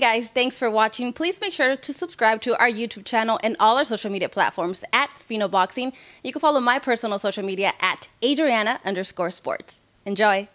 Guys, thanks for watching. Please make sure to subscribe to our YouTube channel and all our social media platforms at Finoboxing. You can follow my personal social media at Adriana underscore sports. Enjoy.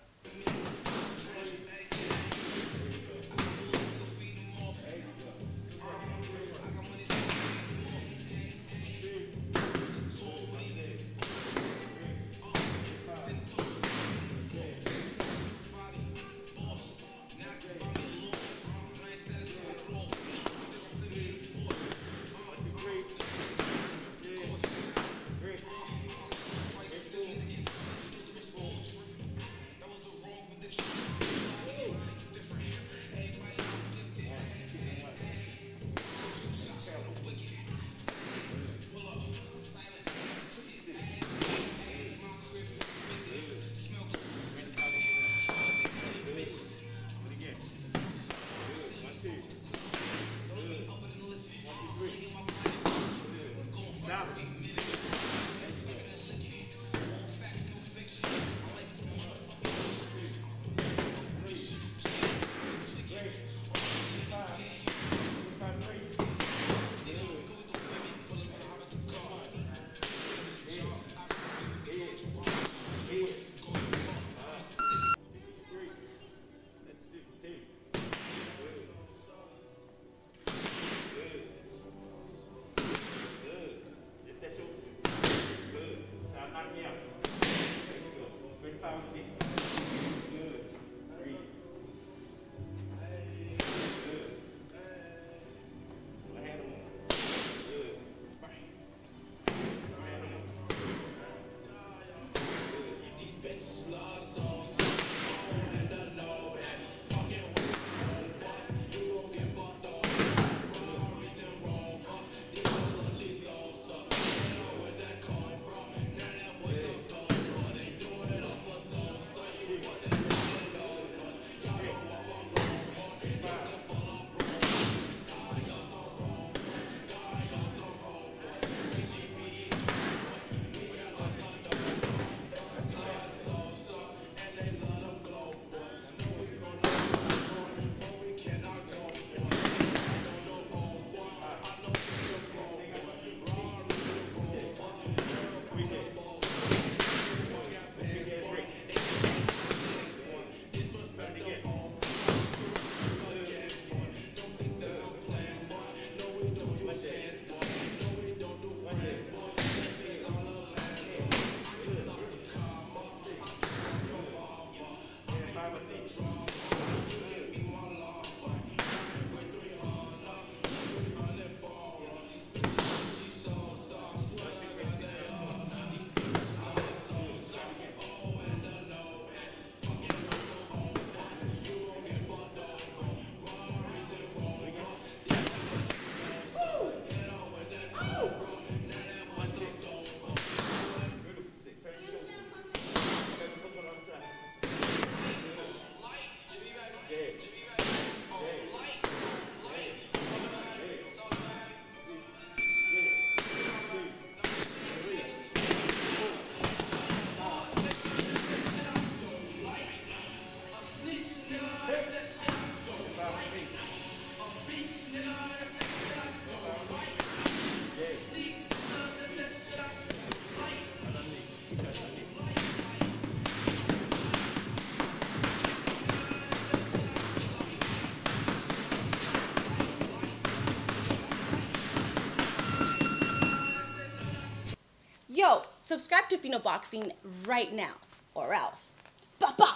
Yo, subscribe to Finoboxing right now, or else. Ba ba!